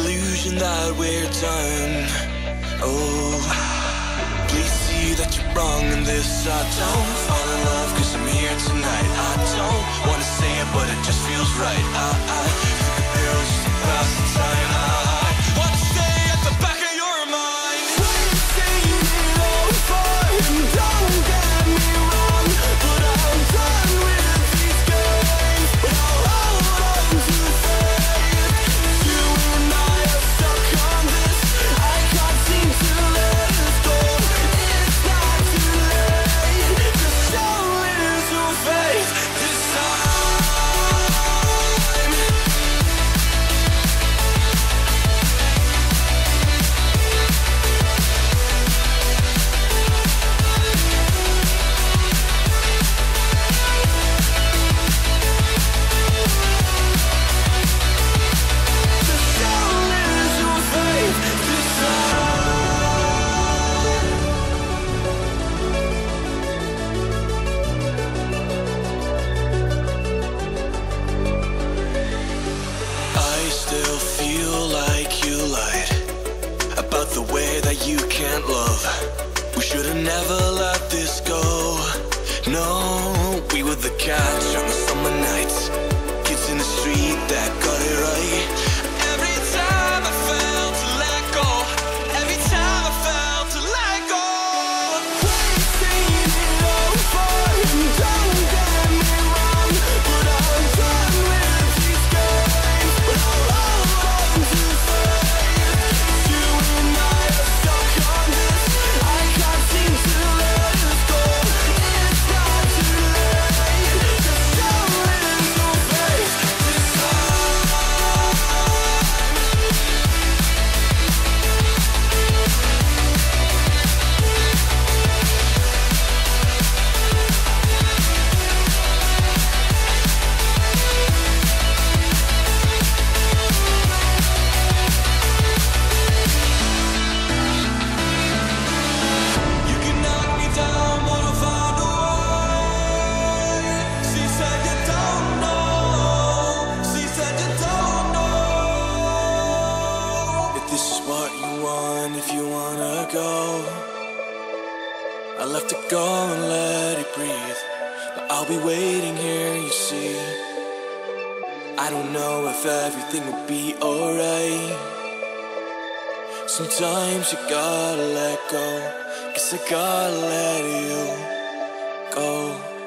illusion that we're done. Oh, please see that you're wrong in this. I don't fall. never I left it go and let it breathe. But I'll be waiting here, you see. I don't know if everything will be alright. Sometimes you gotta let go. Cause I gotta let you go.